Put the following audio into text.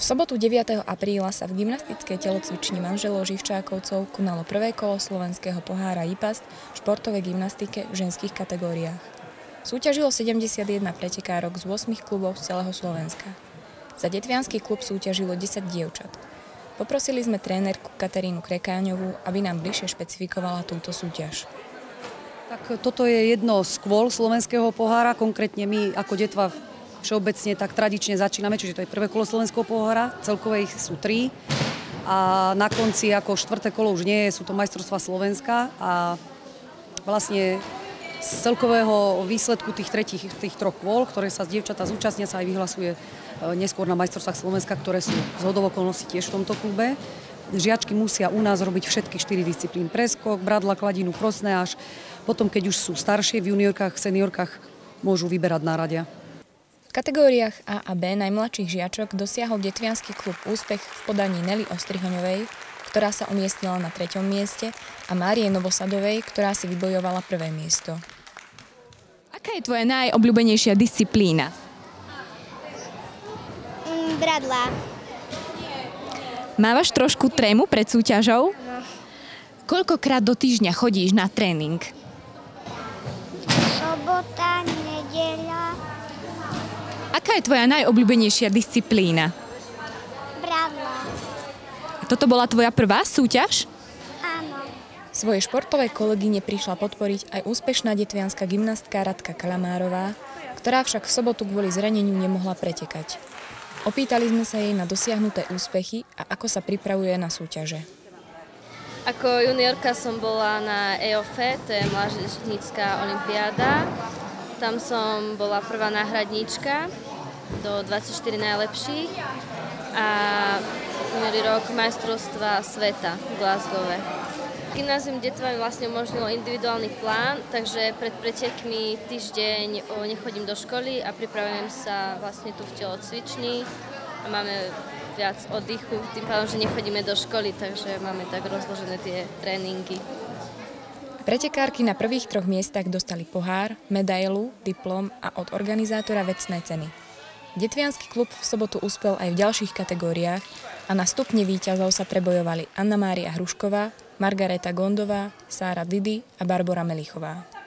V sobotu 9. apríla sa v gymnastickej telocvični manželov Živčákovcov konalo prvé kolo slovenského pohára IPAST v športovej gymnastike v ženských kategóriách. Súťažilo 71 pretekárok z 8 klubov z celého Slovenska. Za detvianský klub súťažilo 10 dievčat. Poprosili sme trénerku Katarínu Krekáňovú, aby nám bližšie špecifikovala túto súťaž. Tak toto je jedno z kôl slovenského pohára, konkrétne my ako detva všeobecne tak tradične začíname, čiže to je prvé kolo slovenského pohára, celkové ich sú tri a na konci ako štvrté kolo už nie, sú to majstrovstvá Slovenska a vlastne z celkového výsledku tých tretích, tých troch kôl, ktoré sa dievčatá zúčastnia, sa aj vyhlasuje e, neskôr na majstrovstvách Slovenska, ktoré sú z hodovokolnosti tiež v tomto klube. Žiačky musia u nás robiť všetky štyri disciplín. Preskok, bradla, kladinu, prosné až potom, keď už sú staršie, v juniorkách, seniorkách môžu vyberať náradia. V kategóriách A a B najmladších žiačok dosiahol detvianský klub úspech v podaní Nelly Ostrihoňovej, ktorá sa umiestnila na treťom mieste, a Márie Novosadovej, ktorá si vybojovala prvé miesto. Aká je tvoja najobľúbenejšia disciplína? Mm, bradla. Mávaš trošku trému pred súťažou? No. Koľkokrát do týždňa chodíš na tréning? Sobota, nedeľa, Aká je tvoja najobľúbenejšia disciplína? bradla. Toto bola tvoja prvá súťaž? Áno. Svoje športové kolegyne prišla podporiť aj úspešná detvianská gymnastka Radka Kalamárová, ktorá však v sobotu kvôli zraneniu nemohla pretekať. Opýtali sme sa jej na dosiahnuté úspechy a ako sa pripravuje na súťaže. Ako juniorka som bola na EOFE, to je mládežnícká olimpiáda. Tam som bola prvá náhradníčka do 24 najlepších a minulý rok majstrovstva sveta v Glasgowe. Gymnázium Detva mi vlastne umožnilo individuálny plán, takže pred pretekmi týždeň nechodím do školy a pripravujem sa vlastne tu v telocvični a máme viac oddychu, tým pádom, že nechodíme do školy, takže máme tak rozložené tie tréningy. Pretekárky na prvých troch miestach dostali pohár, medailu, diplom a od organizátora vecné ceny. Detvianský klub v sobotu uspel aj v ďalších kategóriách a na stupne výťazov sa prebojovali Anna Mária Hrušková, Margareta Gondová, Sára Didy a Barbara Melichová.